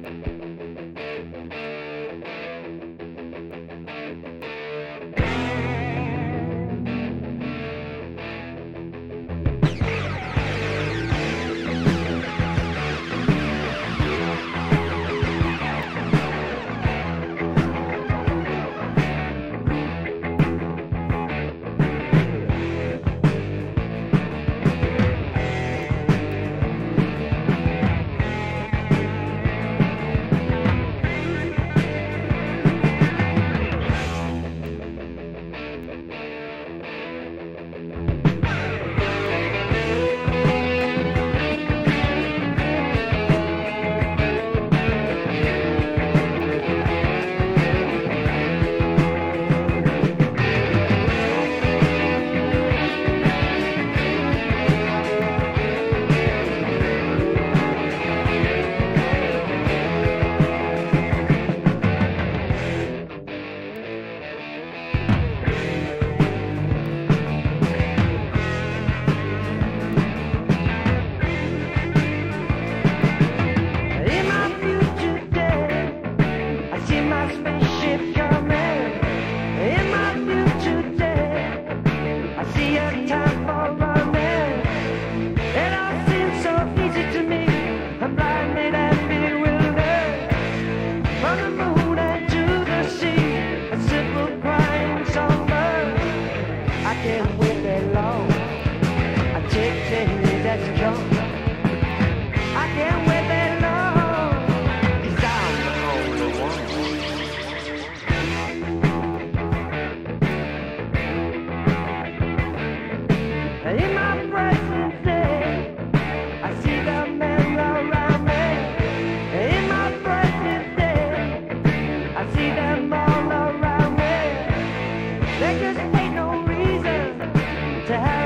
Bye. I can't wait that long. In my present day, I see around me. In my present day, I see them all around me. Just ain't no reason to have.